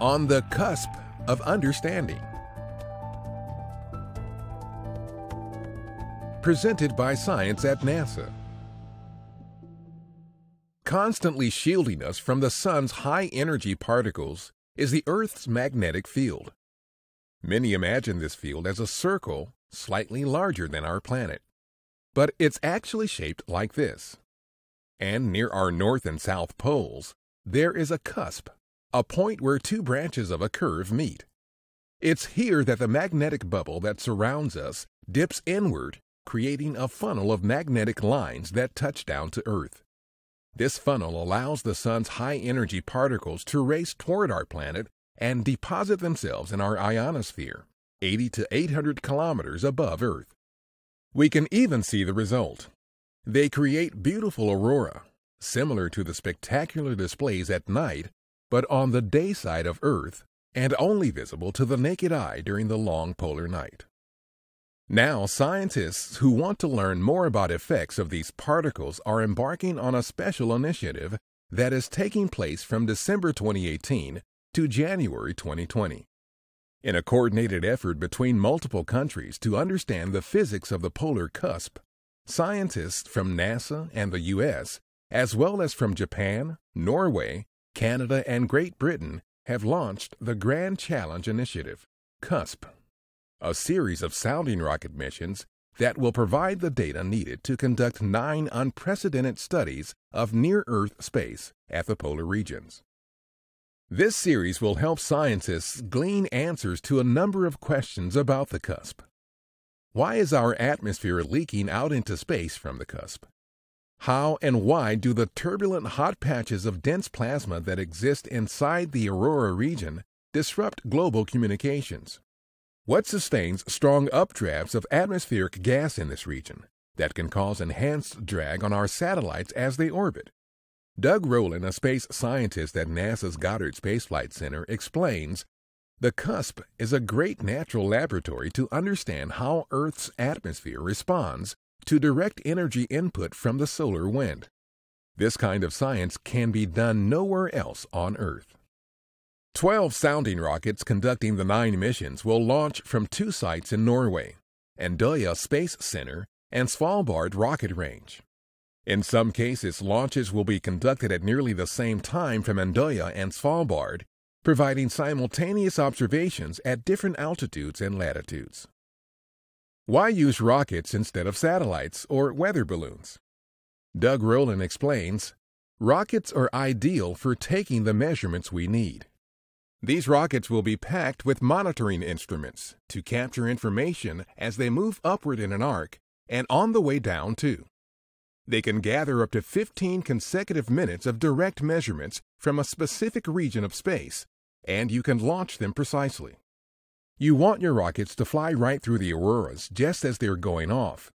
On the Cusp of Understanding. Presented by Science at NASA. Constantly shielding us from the Sun's high energy particles is the Earth's magnetic field. Many imagine this field as a circle slightly larger than our planet, but it's actually shaped like this. And near our north and south poles, there is a cusp, a point where two branches of a curve meet. It's here that the magnetic bubble that surrounds us dips inward, creating a funnel of magnetic lines that touch down to Earth. This funnel allows the sun's high energy particles to race toward our planet and deposit themselves in our ionosphere, 80 to 800 kilometers above Earth. We can even see the result. They create beautiful aurora, similar to the spectacular displays at night, but on the day side of Earth and only visible to the naked eye during the long polar night. Now, scientists who want to learn more about effects of these particles are embarking on a special initiative that is taking place from December 2018 to January 2020. In a coordinated effort between multiple countries to understand the physics of the polar cusp, scientists from NASA and the US, as well as from Japan, Norway, Canada, and Great Britain, have launched the Grand Challenge Initiative, CUSP, a series of sounding rocket missions that will provide the data needed to conduct nine unprecedented studies of near Earth space at the polar regions. This series will help scientists glean answers to a number of questions about the cusp. Why is our atmosphere leaking out into space from the cusp? How and why do the turbulent hot patches of dense plasma that exist inside the aurora region disrupt global communications? What sustains strong updrafts of atmospheric gas in this region that can cause enhanced drag on our satellites as they orbit? Doug Rowland, a space scientist at NASA's Goddard Space Flight Center, explains the cusp is a great natural laboratory to understand how Earth's atmosphere responds to direct energy input from the solar wind. This kind of science can be done nowhere else on Earth. Twelve sounding rockets conducting the nine missions will launch from two sites in Norway Andøya Space Center and Svalbard Rocket Range. In some cases, launches will be conducted at nearly the same time from Andøya and Svalbard, providing simultaneous observations at different altitudes and latitudes. Why use rockets instead of satellites or weather balloons? Doug Rowland explains Rockets are ideal for taking the measurements we need. These rockets will be packed with monitoring instruments to capture information as they move upward in an arc and on the way down, too. They can gather up to 15 consecutive minutes of direct measurements from a specific region of space, and you can launch them precisely. You want your rockets to fly right through the auroras just as they're going off.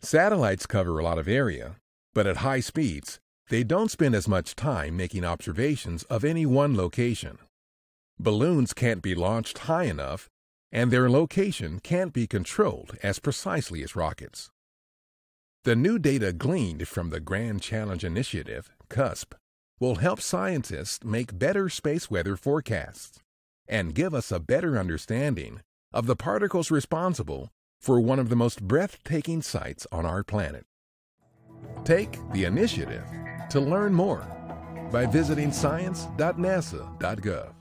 Satellites cover a lot of area, but at high speeds, they don't spend as much time making observations of any one location. Balloons can't be launched high enough, and their location can't be controlled as precisely as rockets. The new data gleaned from the Grand Challenge Initiative, CUSP, will help scientists make better space weather forecasts and give us a better understanding of the particles responsible for one of the most breathtaking sights on our planet. Take the initiative to learn more by visiting science.nasa.gov.